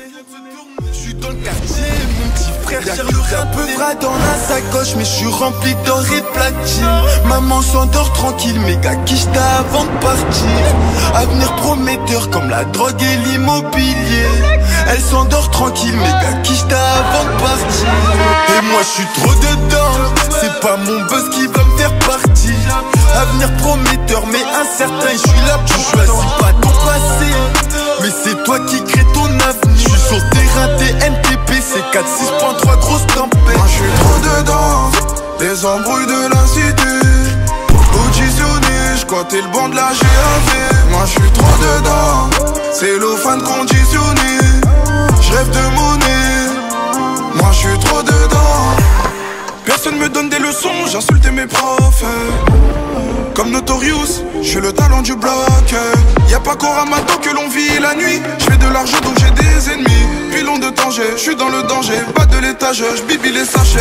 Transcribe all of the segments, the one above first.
Je suis dans le quartier, mon petit frère cherche le un peu vrai dans la sacoche, mais je suis rempli d'or et platine. Maman s'endort tranquille, méga quicheta avant de partir? Avenir prometteur comme la drogue et l'immobilier. Elle s'endort tranquille, méga quicheta avant de partir? Et moi je suis trop dedans, c'est pas mon buzz qui va me faire partir. Avenir prometteur, mais incertain, je suis là, tu choisis pas ton passé. 4, 6.3, grosse tempête. Moi je suis trop dedans, les embrouilles de la cité. Auditionné, j'quattais le banc de la GAV. Moi je suis trop dedans, c'est l'offane conditionné. J'rêve de monnaie, moi je suis trop dedans. Personne me donne des leçons, j'insultais mes profs. Comme Notorious, je suis le talent du bloc. Y a pas qu'au ramadan que l'on vit la nuit. Je fais de l'argent donc j'ai des ennemis. Je suis dans le danger. Pas de l'étage, je bibi les sachets.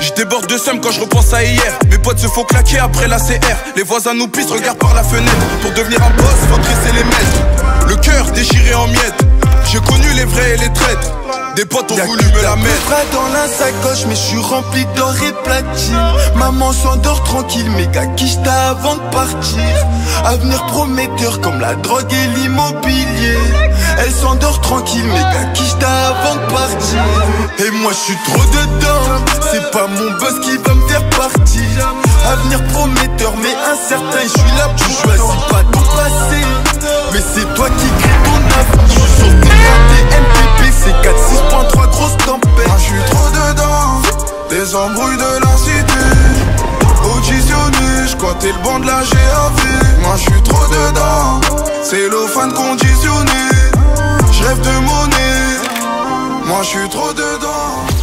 Je déborde de somme quand je repense à hier. Mes potes se font claquer après la CR. Les voisins nous pissent, regarde par la fenêtre. Pour devenir un boss, faut dresser les maîtres. Le cœur déchiré en miettes. J'ai connu les vrais et les traites. Des potes ont voulu me la mettre. Vrai dans la sacoche, mais je suis rempli d'or et platine. Maman s'endort tranquille, méga quicheta avant de partir. Avenir prometteur comme la drogue et l'immobilier. Elle s'endort tranquille, de partir. Et moi je suis trop dedans, c'est pas mon buzz qui va me faire partir. Avenir prometteur, mais incertain, je suis là, tu choisis pas ton passé. Mais c'est toi qui crée ton avenir. Je sur terrain TNTP, c'est 4-6.3 grosse tempête. Moi je suis trop dedans, des embrouilles de la cité. Auditionné, j'cois le banc de la GAV. Moi je suis trop dedans, c'est fan conditionné. J'rêve de monnaie, moi je suis trop dedans.